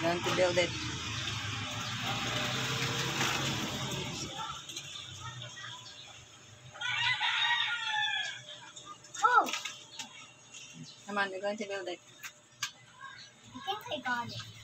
going to build it. Oh, Come on, we're going to build it. I think I got it.